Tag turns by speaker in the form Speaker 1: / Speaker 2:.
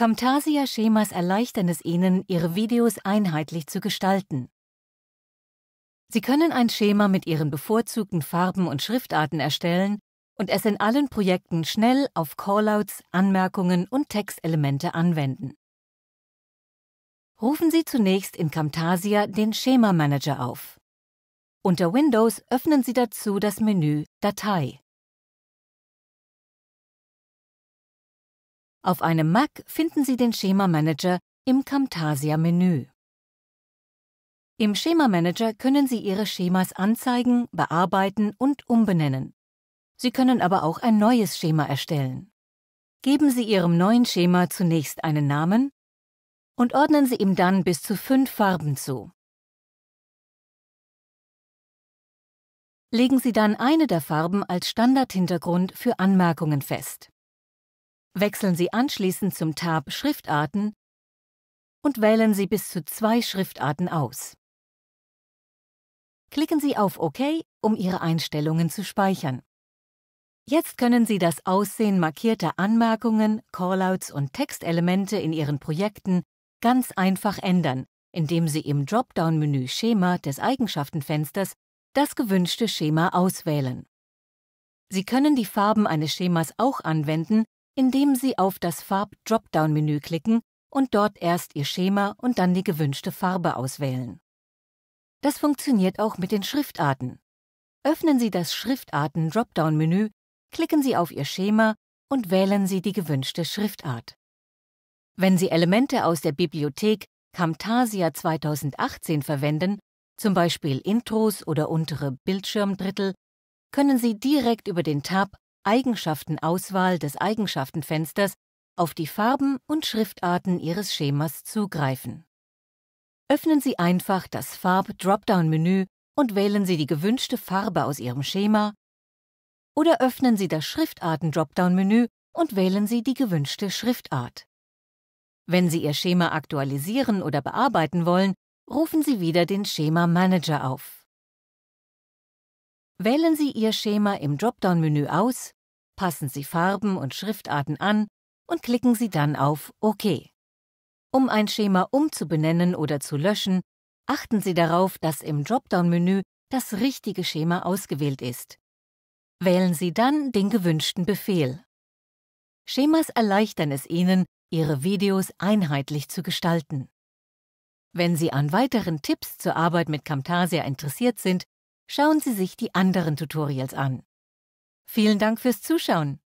Speaker 1: Camtasia-Schemas erleichtern es Ihnen, Ihre Videos einheitlich zu gestalten. Sie können ein Schema mit Ihren bevorzugten Farben und Schriftarten erstellen und es in allen Projekten schnell auf Callouts, Anmerkungen und Textelemente anwenden. Rufen Sie zunächst in Camtasia den Schema Manager auf. Unter Windows öffnen Sie dazu das Menü Datei. Auf einem Mac finden Sie den Schema Manager im Camtasia-Menü. Im Schema Manager können Sie Ihre Schemas anzeigen, bearbeiten und umbenennen. Sie können aber auch ein neues Schema erstellen. Geben Sie Ihrem neuen Schema zunächst einen Namen und ordnen Sie ihm dann bis zu fünf Farben zu. Legen Sie dann eine der Farben als Standardhintergrund für Anmerkungen fest. Wechseln Sie anschließend zum Tab Schriftarten und wählen Sie bis zu zwei Schriftarten aus. Klicken Sie auf OK, um Ihre Einstellungen zu speichern. Jetzt können Sie das Aussehen markierter Anmerkungen, Callouts und Textelemente in Ihren Projekten ganz einfach ändern, indem Sie im Dropdown-Menü Schema des Eigenschaftenfensters das gewünschte Schema auswählen. Sie können die Farben eines Schemas auch anwenden, indem Sie auf das Farb-Dropdown-Menü klicken und dort erst Ihr Schema und dann die gewünschte Farbe auswählen. Das funktioniert auch mit den Schriftarten. Öffnen Sie das Schriftarten-Dropdown-Menü klicken Sie auf Ihr Schema und wählen Sie die gewünschte Schriftart. Wenn Sie Elemente aus der Bibliothek Camtasia 2018 verwenden, zum Beispiel Intros oder untere Bildschirmdrittel, können Sie direkt über den Tab Eigenschaftenauswahl des Eigenschaftenfensters auf die Farben und Schriftarten Ihres Schemas zugreifen. Öffnen Sie einfach das Farb-Dropdown-Menü und wählen Sie die gewünschte Farbe aus Ihrem Schema oder öffnen Sie das Schriftarten-Dropdown-Menü und wählen Sie die gewünschte Schriftart. Wenn Sie Ihr Schema aktualisieren oder bearbeiten wollen, rufen Sie wieder den Schema Manager auf. Wählen Sie Ihr Schema im Dropdown-Menü aus, passen Sie Farben und Schriftarten an und klicken Sie dann auf OK. Um ein Schema umzubenennen oder zu löschen, achten Sie darauf, dass im Dropdown-Menü das richtige Schema ausgewählt ist. Wählen Sie dann den gewünschten Befehl. Schemas erleichtern es Ihnen, Ihre Videos einheitlich zu gestalten. Wenn Sie an weiteren Tipps zur Arbeit mit Camtasia interessiert sind, schauen Sie sich die anderen Tutorials an. Vielen Dank fürs Zuschauen.